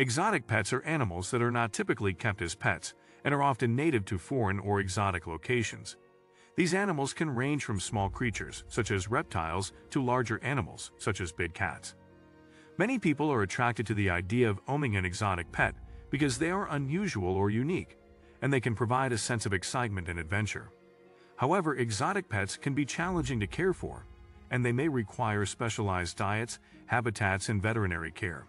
Exotic pets are animals that are not typically kept as pets and are often native to foreign or exotic locations. These animals can range from small creatures, such as reptiles, to larger animals, such as big cats. Many people are attracted to the idea of owning an exotic pet because they are unusual or unique, and they can provide a sense of excitement and adventure. However, exotic pets can be challenging to care for, and they may require specialized diets, habitats, and veterinary care.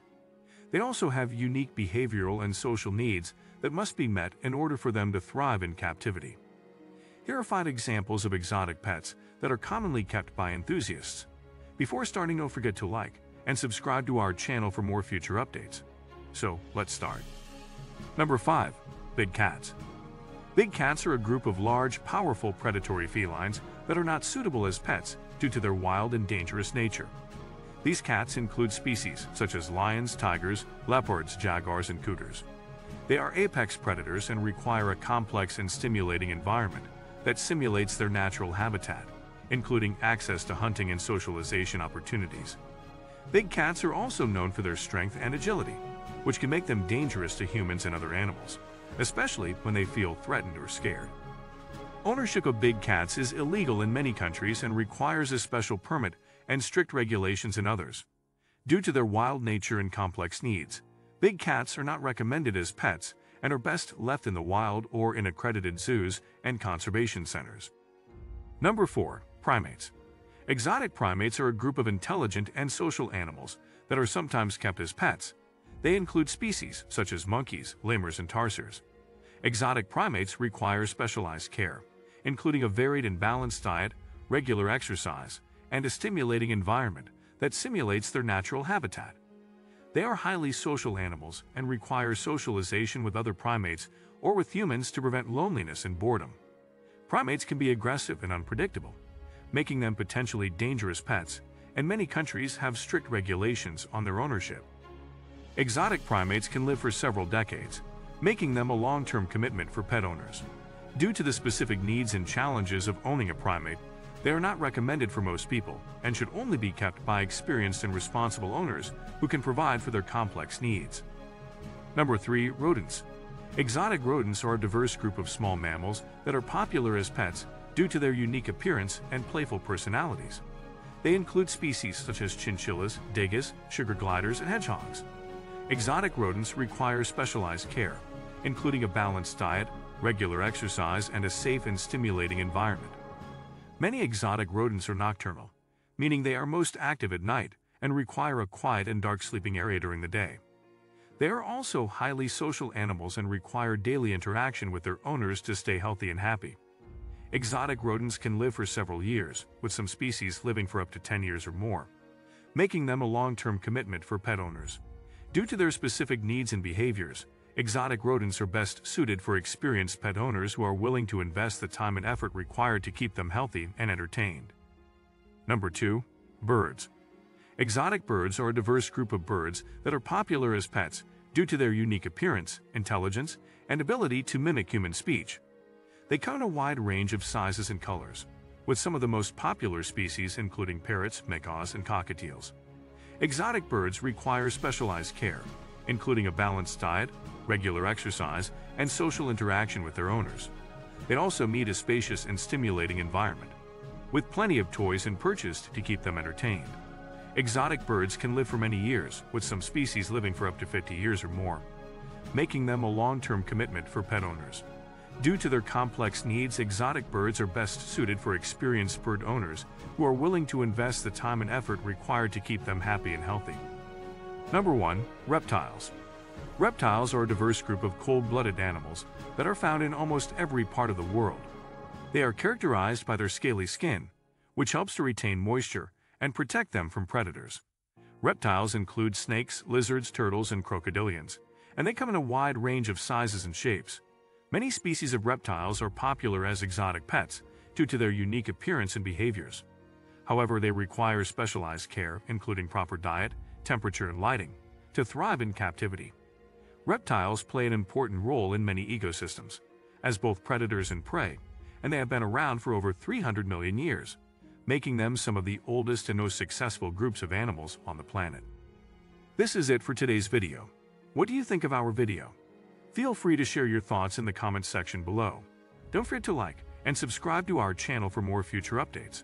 They also have unique behavioral and social needs that must be met in order for them to thrive in captivity. Here are five examples of exotic pets that are commonly kept by enthusiasts. Before starting, don't forget to like and subscribe to our channel for more future updates. So, let's start. Number 5. Big Cats Big cats are a group of large, powerful predatory felines that are not suitable as pets due to their wild and dangerous nature. These cats include species such as lions, tigers, leopards, jaguars, and cougars. They are apex predators and require a complex and stimulating environment that simulates their natural habitat, including access to hunting and socialization opportunities. Big cats are also known for their strength and agility, which can make them dangerous to humans and other animals, especially when they feel threatened or scared. Ownership of big cats is illegal in many countries and requires a special permit and strict regulations in others. Due to their wild nature and complex needs, big cats are not recommended as pets and are best left in the wild or in accredited zoos and conservation centers. Number 4. Primates Exotic primates are a group of intelligent and social animals that are sometimes kept as pets. They include species such as monkeys, lemurs, and tarsiers. Exotic primates require specialized care, including a varied and balanced diet, regular exercise, and a stimulating environment that simulates their natural habitat. They are highly social animals and require socialization with other primates or with humans to prevent loneliness and boredom. Primates can be aggressive and unpredictable, making them potentially dangerous pets, and many countries have strict regulations on their ownership. Exotic primates can live for several decades, making them a long-term commitment for pet owners. Due to the specific needs and challenges of owning a primate, they are not recommended for most people and should only be kept by experienced and responsible owners who can provide for their complex needs. Number 3. Rodents Exotic rodents are a diverse group of small mammals that are popular as pets due to their unique appearance and playful personalities. They include species such as chinchillas, degus, sugar gliders, and hedgehogs. Exotic rodents require specialized care, including a balanced diet, regular exercise, and a safe and stimulating environment. Many exotic rodents are nocturnal, meaning they are most active at night and require a quiet and dark sleeping area during the day. They are also highly social animals and require daily interaction with their owners to stay healthy and happy. Exotic rodents can live for several years, with some species living for up to 10 years or more, making them a long-term commitment for pet owners. Due to their specific needs and behaviors, Exotic rodents are best suited for experienced pet owners who are willing to invest the time and effort required to keep them healthy and entertained. Number 2. Birds. Exotic birds are a diverse group of birds that are popular as pets due to their unique appearance, intelligence, and ability to mimic human speech. They come in a wide range of sizes and colors, with some of the most popular species including parrots, macaws, and cockatiels. Exotic birds require specialized care, including a balanced diet, regular exercise, and social interaction with their owners. They also need a spacious and stimulating environment, with plenty of toys and perches to keep them entertained. Exotic birds can live for many years, with some species living for up to 50 years or more, making them a long-term commitment for pet owners. Due to their complex needs, exotic birds are best suited for experienced bird owners who are willing to invest the time and effort required to keep them happy and healthy. Number 1. Reptiles Reptiles are a diverse group of cold-blooded animals that are found in almost every part of the world. They are characterized by their scaly skin, which helps to retain moisture and protect them from predators. Reptiles include snakes, lizards, turtles, and crocodilians, and they come in a wide range of sizes and shapes. Many species of reptiles are popular as exotic pets due to their unique appearance and behaviors. However, they require specialized care, including proper diet, temperature, and lighting, to thrive in captivity. Reptiles play an important role in many ecosystems, as both predators and prey, and they have been around for over 300 million years, making them some of the oldest and most successful groups of animals on the planet. This is it for today's video. What do you think of our video? Feel free to share your thoughts in the comments section below. Don't forget to like and subscribe to our channel for more future updates.